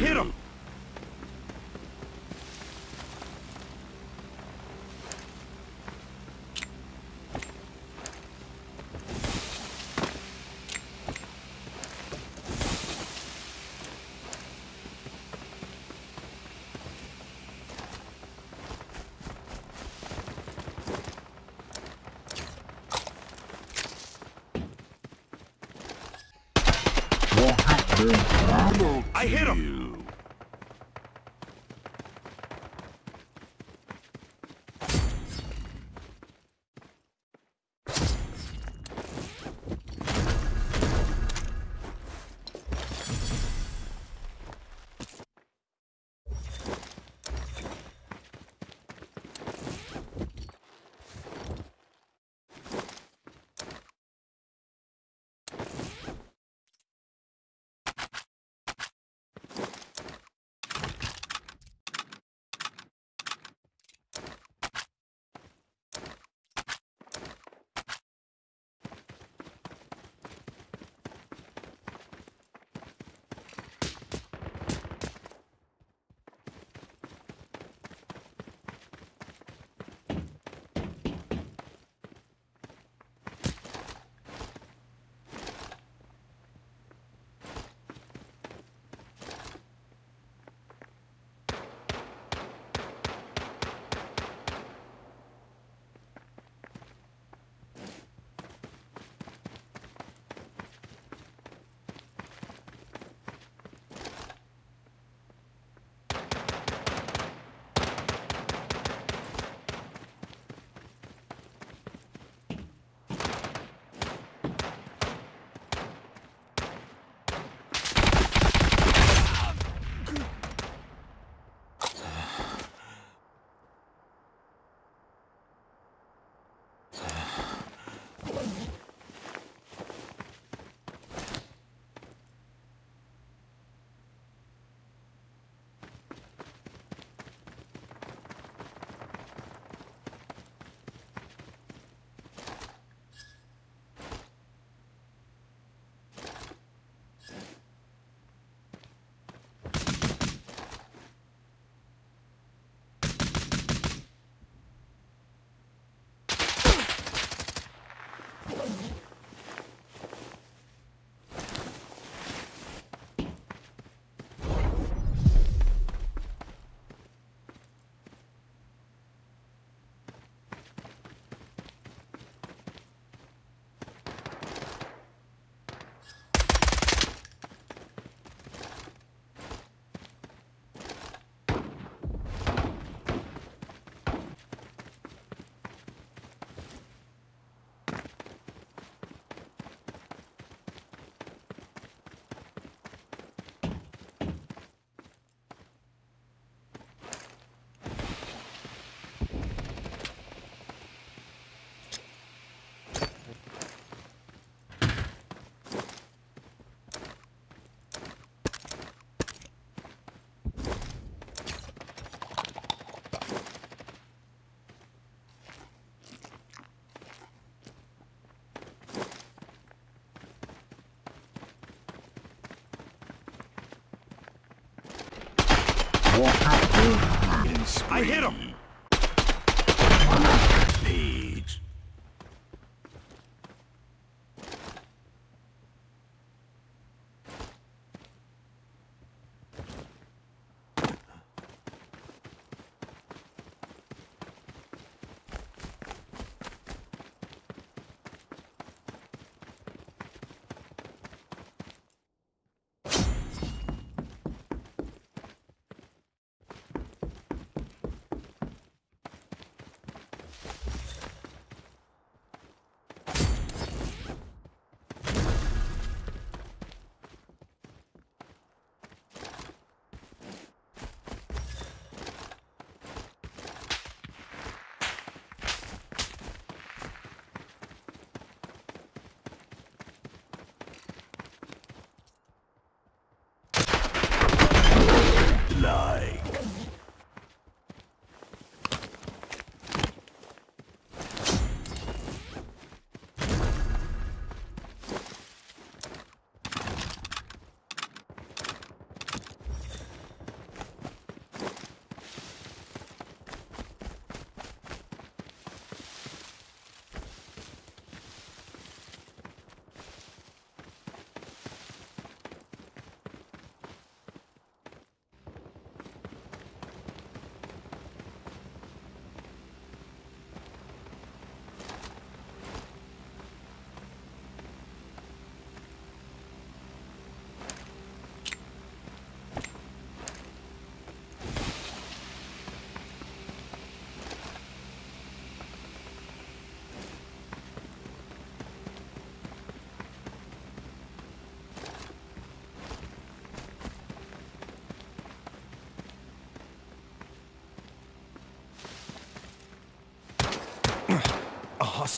Hit him! I hit him! I hit him!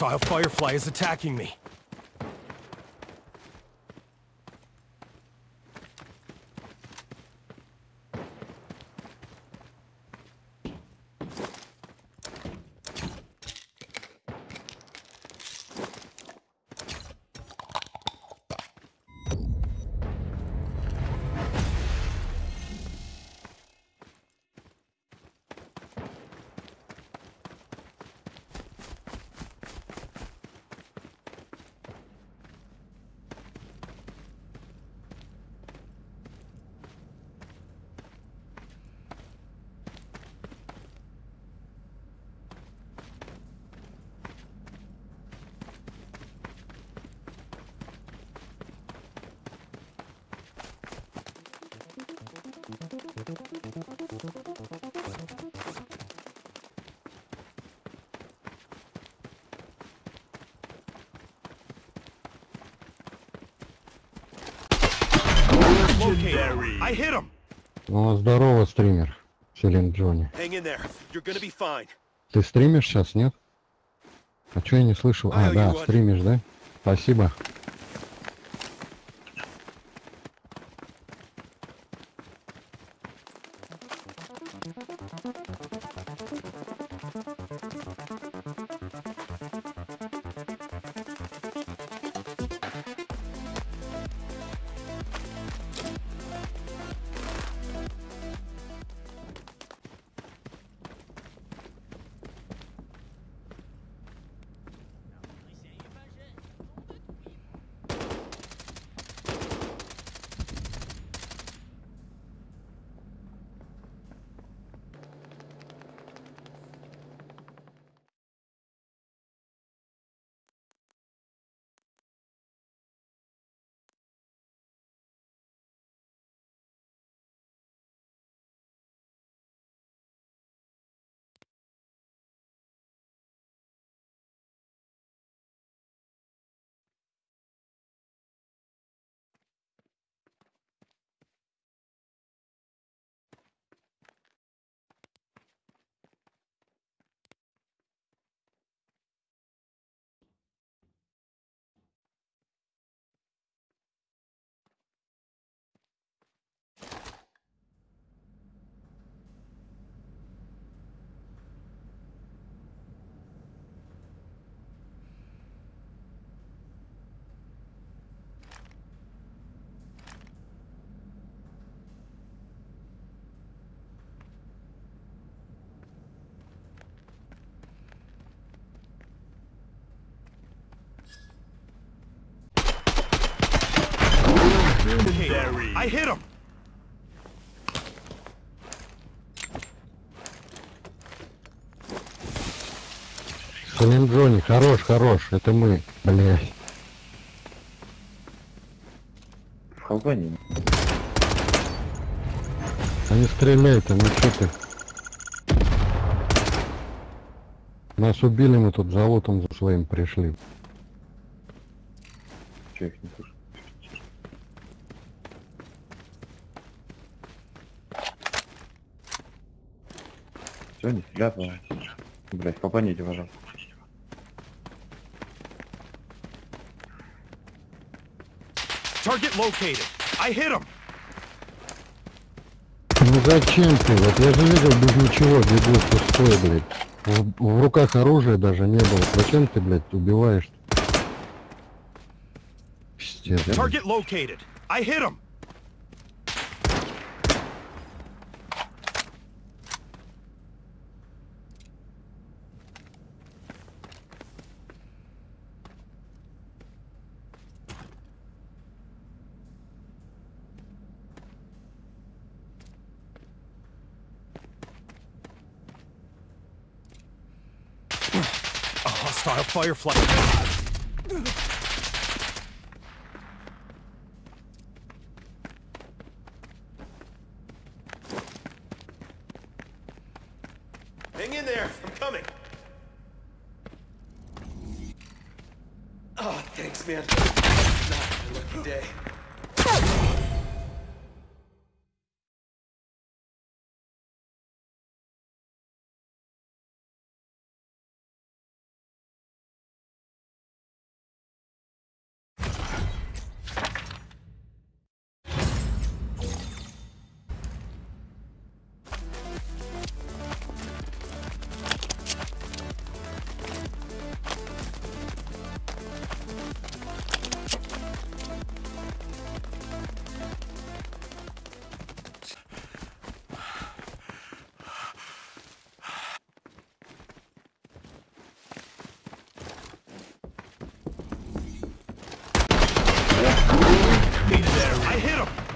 Hostile firefly is attacking me. Ну, здорово, стример. Селин Джонни. Hang in there. You're gonna be fine. Ты стримишь сейчас, нет? А чё я не слышу? А, да, стримишь, да? Спасибо. Legendary. I hit him! Селин Джонни, хорош, хорош, это мы, блядь. В Халконе. Они стреляют, а ну чё ты? Нас убили, мы тут за лотом за своим пришли. Че их не слышу? Все, не стреляй, пожалуйста. Блять, попаните, пожалуйста. Target located. I hit him! Ну зачем ты? Вот я же видел без ничего, бегут пустой, блядь. В, в руках оружия даже не было. Зачем ты, блядь, убиваешь? Пиздец. Target located. I hit him! Hostile firefly. I hit him!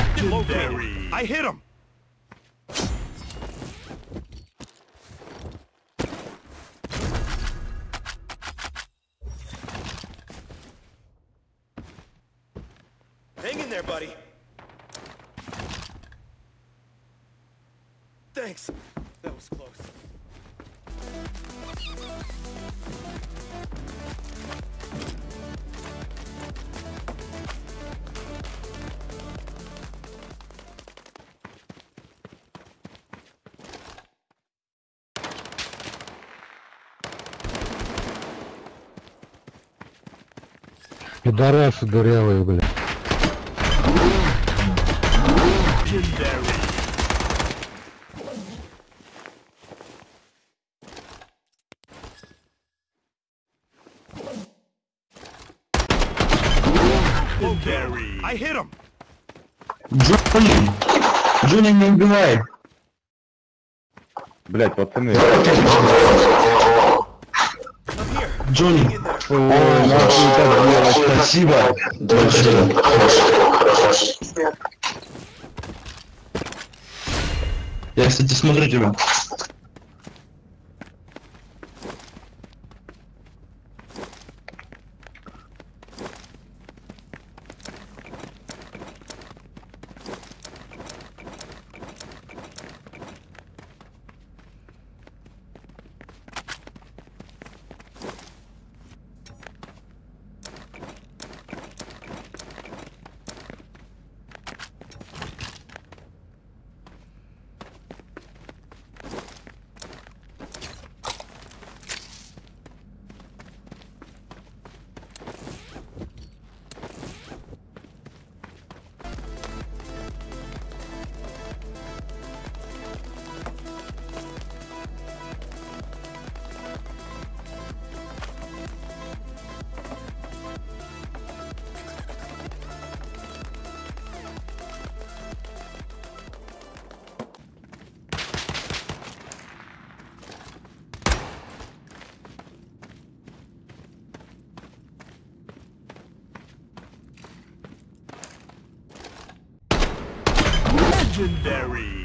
Legendary. I hit him. Пидорасы дырявые, блядь. I hit him. Джонни! Джонни не убивай! Блять, пацаны. Джонни! О, нахуй так делать. Спасибо! Большое. Я, кстати, смотрю тебя. Legendary.